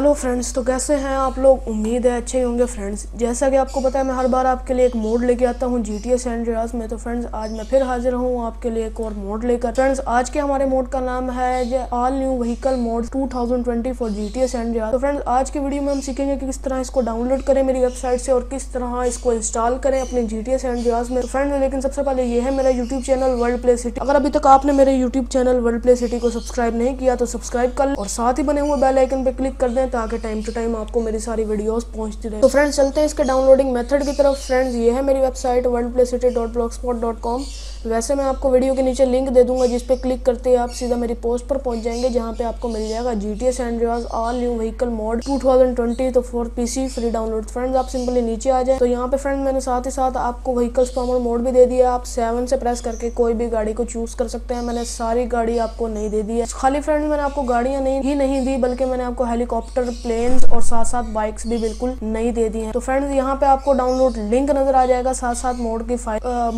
Hello friends तो कैसे हैं आप लोग? उम्मीद है अच्छे ही होंगे फ्रेंड्स जैसा कि आपको पता है, मैं हर बार आपके लिए एक मोड लेके आता हूँ जी टी एस में. तो फ्रेंड्स आज मैं फिर हाजिर हूँ आपके लिए एक और मोड लेकर. फ्रेंड्स आज के हमारे मोड का नाम है all new vehicle mod 2020 for G T S तो फ्रेंड्स आज की वीडियो में हम सीखेंगे कि किस तरह इसको डाउनलोड करें मेरी वेबसाइट से और किस तरह इसको इंस्टॉल करें अपने जी टी एस में. फ्रेंड्स तो लेकिन सबसे पहले ये है मेरा YouTube channel World Play City अगर अभी तक आपने मेरे YouTube channel World Play City को सब्सक्राइब नहीं किया तो सब्सक्राइब कर और साथ ही बने हुए बेल आइकन पे क्लिक कर दें ताकि टाइम टू टाइम आपको मेरी सारी वीडियोस पहुँचती रहे। तो फ्रेंड्स चलते हैं इसके डाउनलोडिंग मेथड की तरफ़। फ्रेंड्स ये है मेरी website World Play City dot blogspot dot com वैसे मैं आपको वीडियो के नीचे लिंक दे दूँगा, जिस पे क्लिक करते ही आप सीधा मेरी पोस्ट पर पहुँच जाएँगे, जहाँ पे आपको मिल जाएगा G T S Andreas all new vehicle mod 2020 तो for PC free download friends आप सिंपली नीचे आ जाए। तो यहाँ पे फ्रेंड मैंने साथ ही साथ आपको व्हीकल स्पॉमर मोड भी दे दिया आप सेवन से प्रेस करके कोई भी गाड़ी को चूज़ कर सकते हैं। मैंने सारी गाड़ी आपको नहीं दे दी है। खाली फ्रेंड मैंने आपको गाड़ियाँ नहीं, ही नहीं दी, बल्कि मैंने आपको हेलीकॉप्टर प्लेन और साथ साथ बाइक्स भी बिल्कुल नहीं दे दी है। तो फ्रेंड्स यहाँ पे आपको डाउनलोड लिंक नज़र आ जाएगा, साथ साथ मोड की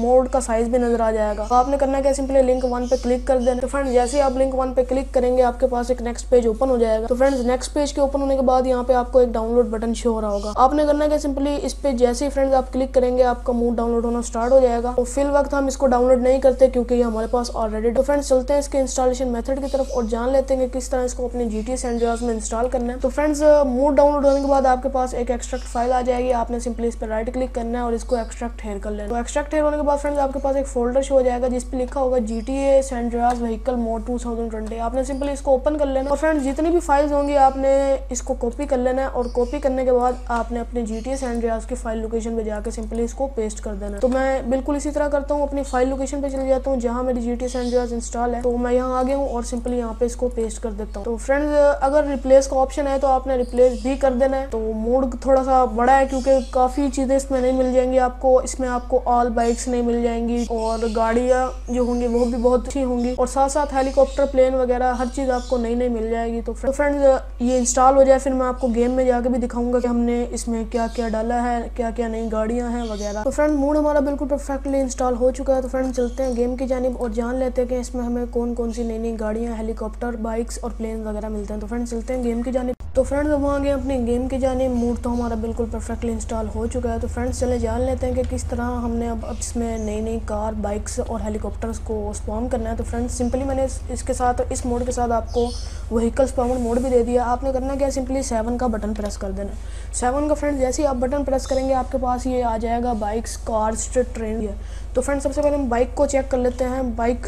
मोड का साइज़ भी नज़र आ जाएगा। तो आपने करना क्या? सिंपली लिंक वन पे क्लिक कर देना। तो फ्रेंड्स जैसे आप लिंक वन पे क्लिक करेंगे, आपके पास एक नेक्स्ट पेज ओपन हो जाएगा। तो फ्रेंड्स नेक्स्ट पेज के ओपन होने के बाद यहाँ पे आपको एक डाउनलोड बटन शो हो रहा होगा। आपने करना क्या? सिंपली इस पे जैसे ही फ्रेंड्स आप क्लिक करेंगे, आपका मूड डाउनलोड होना स्टार्ट हो जाएगा। तो फिल वक्त हम इसको डाउनलोड नहीं करते क्योंकि ये हमारे पास ऑलरेडी तो फ्रेंड्स चलते हैं इसके इंस्टॉलेशन मेथड की तरफ़ और जान लेते हैं किस तरह इसको अपने जी टी में इंस्टॉल करना है। तो फ्रेंड्स मूड डाउनलोड होने के बाद आपके पास एक एक्स्ट्रैक्ट फ़ाइल आ जाएगी। आपने सिंपली इस पर राइट क्लिक करना है और इसको एक्सट्रैक्ट हेयर कर लेना तो एक्सट्रैक्ट हेयर होने के बाद फ्रेंड्स आपके पास एक फोल्डर शो हो जाएगा जिस पे लिखा होगा जी टी ए सेंड्रास व्हीकल मोड 2020 आपने सिंपली इसको ओपन कर लेना। और फ्रेंड्स जितनी भी फाइल्स होंगी, आपने इसको कॉपी कर लेना है और कॉपी करने के बाद आपने अपने जी टी ए सेंड्रास की फ़ाइल लोकेशन पे जाकर सिंपली इसको पेस्ट कर देना। तो मैं बिल्कुल इसी तरह करता हूँ, अपनी फ़ाइल लोकेशन पे चले जाता हूँ, जहाँ मेरी जी टी ए सेंड्रास इंस्टॉल है। तो मैं यहाँ आ गया हूँ और सिंपली यहाँ पे इसको पेस्ट कर देता हूँ। तो फ्रेंड्स अगर रिप्लेस का ऑप्शन है तो आपने रिप्लेस भी कर देना है। तो मोड थोड़ा सा बड़ा है, क्योंकि काफ़ी चीज़ें इसमें नहीं मिल जाएँगी आपको। इसमें आपको ऑल बाइक्स नहीं मिल जाएँगी और गाड़ियाँ जो होंगी वो भी बहुत अच्छी होंगी। और साथ साथ हेलीकॉप्टर, प्लेन वगैरह हर चीज़ आपको नई नई मिल जाएगी। तो फ्रेंड्स तो ये इंस्टॉल हो जाए, फिर मैं आपको गेम में जाके भी दिखाऊँगा कि हमने इसमें क्या क्या डाला है क्या क्या नई गाड़ियाँ हैं वगैरह। तो फ्रेंड मूड हमारा बिल्कुल परफेक्टली इंस्टॉल हो चुका है। तो फ्रेंड चलते हैं गेम की जानब और जान लेते हैं कि इसमें हमें कौन कौन सी नई नई गाड़ियाँ हेलीकॉप्टर बाइक्स और प्लेन वगैरह मिलते हैं। तो फ्रेंड चलते हैं गेम की जानब। तो फ्रेंड्स अब आ गए अपनी गेम की जाने मूड तो हमारा बिल्कुल परफेक्टली इंस्टॉल हो चुका है। तो फ्रेंड्स चले जान लेते हैं कि किस तरह हमने अब अब इसमें नई नई कार बाइक्स और हेलीकॉप्टर्स को स्पॉम करना है। तो फ्रेंड्स सिंपली मैंने इस, इसके साथ इस मोड के साथ आपको व्हीकल स्पॉमर मोड भी दे दिया। आपने करना क्या सिंपली सेवन का बटन प्रेस कर देना। सेवन का फ्रेंड्स जैसे ही आप बटन प्रेस करेंगे आपके पास ये आ जाएगा बाइक्स कार्स ट्रेन तो फ्रेंड्स सबसे पहले हम बाइक को चेक कर लेते हैं। बाइक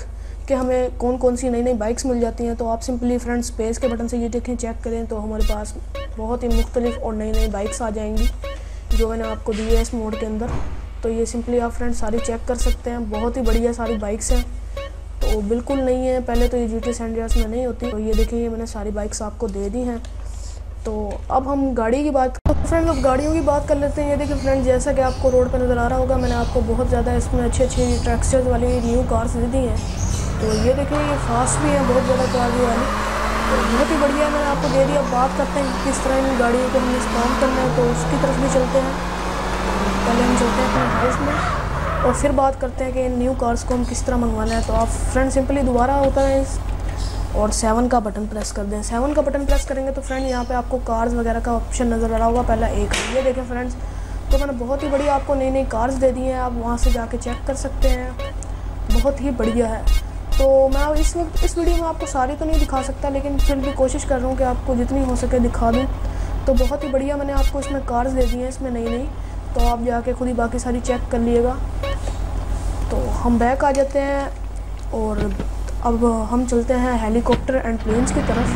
कि हमें कौन कौन सी नई नई बाइक्स मिल जाती हैं तो आप सिंपली फ्रंट स्पेस के बटन से ये देखें चेक करें तो हमारे पास बहुत ही मुख्तलिफ़ और नई नई बाइक्स आ जाएँगी, जो मैंने आपको दी है इस मोड के अंदर। तो ये सिंपली आप फ्रेंड सारी चेक कर सकते हैं, बहुत ही बढ़िया सारी बाइक्स हैं। तो बिल्कुल नहीं है, पहले तो ये जी टी सैंडियास में नहीं होती तो ये देखिए ये मैंने सारी बाइक्स आपको दे दी हैं। तो अब हम गाड़ी की बात तो फ्रेंड अब गाड़ियों की बात कर लेते हैं। ये देखिए फ्रेंड जैसा कि आपको रोड पर नज़र आ रहा होगा, मैंने आपको बहुत ज़्यादा इसमें अच्छी अच्छी ट्रैक्चर्स वाली न्यू कार्स दे दी हैं। तो ये देखिए, ये फास्ट भी है, बहुत ज़्यादा कार वाली तो बहुत ही बढ़िया मैंने आपको दे दिया बात करते हैं किस तरह इन गाड़ियों को हमें स्पॉम करना है तो उसकी तरफ़ भी चलते हैं। पहले हम चलते हैं अपने हाउस में और फिर बात करते हैं कि इन न्यू कार्स को हम किस तरह मंगवाना है। तो आप फ्रेंड सिंपली दोबारा होता है और सेवन का बटन प्रेस कर दें। सेवन का बटन प्रेस करेंगे तो फ्रेंड यहाँ पे आपको कार्स वगैरह का ऑप्शन नज़र आ रहा होगा, पहला एक। ये देखें फ्रेंड्स तो मैंने बहुत ही बढ़िया आपको नई नई कार्स दे दी हैं। आप वहाँ से जाके चेक कर सकते हैं। बहुत ही बढ़िया है। तो मैं इस वक्त इस वीडियो में आपको सारी तो नहीं दिखा सकता, लेकिन फिर भी कोशिश कर रहा हूँ कि आपको जितनी हो सके दिखा दूँ। तो बहुत ही बढ़िया मैंने आपको इसमें कार्स दे दी हैं, इसमें नई नई तो आप जाके खुद ही बाकी सारी चेक कर लिएगा तो हम बैक आ जाते हैं और अब हम चलते हैं हेलीकॉप्टर एंड प्लेन्स की तरफ़।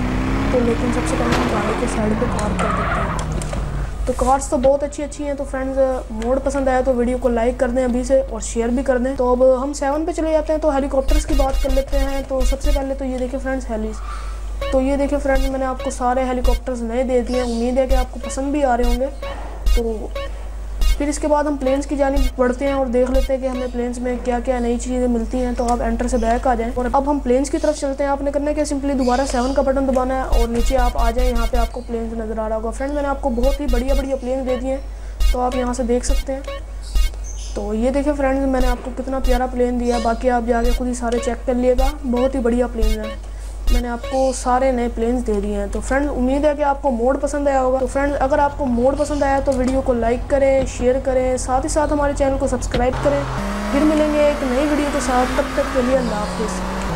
तो लेकिन सबसे पहले हम गाड़ी के साइड पर पार्क कर देते हैं। तो कार्स तो बहुत अच्छी अच्छी हैं तो फ्रेंड्स मोड पसंद आया तो वीडियो को लाइक कर दें अभी से और शेयर भी कर दें। तो अब हम सेवन पे चले जाते हैं तो हेलीकॉप्टर्स की बात कर लेते हैं। तो सबसे पहले तो ये देखिए फ्रेंड्स हेलीस तो ये देखिए फ्रेंड्स मैंने आपको सारे हेलीकॉप्टर्स नए दे दिए उम्मीद है कि आपको पसंद भी आ रहे होंगे। तो फिर इसके बाद हम प्लेन्स की जानी बढ़ते हैं और देख लेते हैं कि हमें प्लेन्स में क्या क्या नई चीज़ें मिलती हैं तो आप एंटर से बैक आ जाएँ। और अब हम प्लेन्स की तरफ़ चलते हैं। आपने करना है कि सिंपली दोबारा सेवन का बटन दबाना है और नीचे आप आ जाएँ। यहाँ पे आपको प्लेन्स नज़र आ रहा होगा। फ्रेंड मैंने आपको बहुत ही बढ़िया बढ़िया प्लेन्स दे दिए हैं तो आप यहाँ से देख सकते हैं। तो ये देखिए फ्रेंड्स मैंने आपको कितना प्यारा प्लेन दिया बाकी आप जाके खुद ही सारे चेक कर लिएगा। बहुत ही बढ़िया प्लेन है। मैंने आपको सारे नए प्लेन्स दे दिए हैं। तो फ्रेंड्स उम्मीद है कि आपको मोड पसंद आया होगा। तो फ्रेंड्स अगर आपको मोड पसंद आया तो वीडियो को लाइक करें शेयर करें, साथ ही साथ हमारे चैनल को सब्सक्राइब करें। फिर मिलेंगे एक नई वीडियो के साथ। तब तक के लिए अल्लाह हाफिज़।